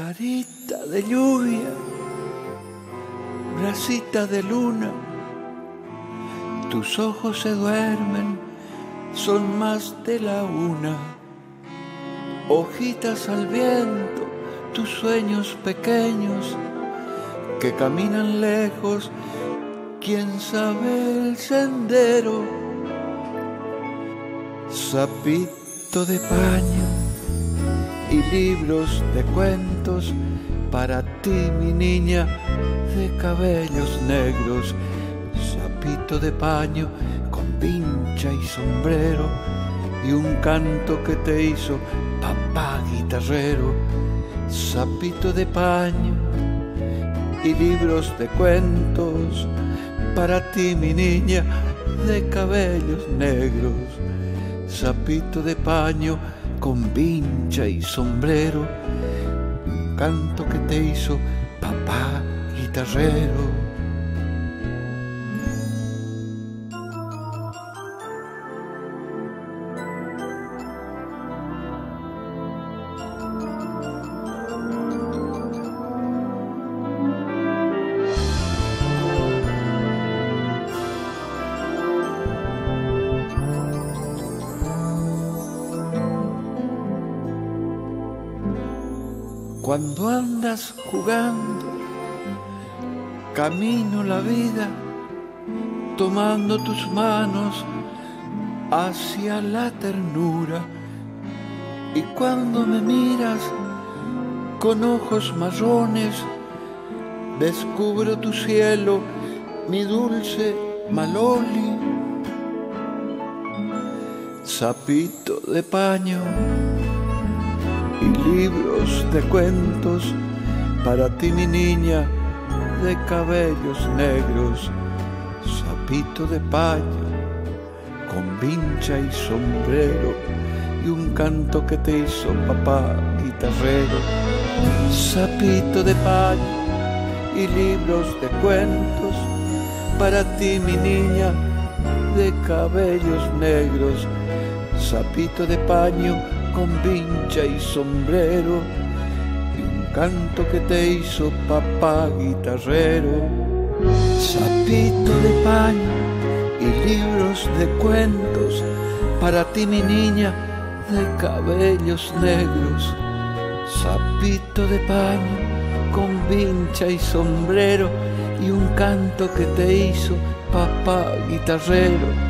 Carita de lluvia, bracita de luna, tus ojos se duermen, son más de la una. Hojitas al viento, tus sueños pequeños que caminan lejos, quién sabe el sendero. Sapito de paño y libros de cuentos para ti, mi niña, de cabellos negros, sapito de paño con pincha y sombrero y un canto que te hizo papá guitarrero, sapito de paño y libros de cuentos para ti, mi niña, de cabellos negros, sapito de paño con vincha y sombrero, un canto que te hizo papá guitarrero. Cuando andas jugando, camino la vida, tomando tus manos hacia la ternura. Y cuando me miras con ojos marrones, descubro tu cielo, mi dulce maloli. Sapito de paño y libros de cuentos para ti mi niña de cabellos negros, sapito de paño con vincha y sombrero y un canto que te hizo papá guitarrero, sapito de paño y libros de cuentos para ti mi niña de cabellos negros, sapito de paño con vincha y sombrero y un canto que te hizo papá guitarrero. Sapito de paño y libros de cuentos para ti mi niña de cabellos negros. Sapito de paño con vincha y sombrero y un canto que te hizo papá guitarrero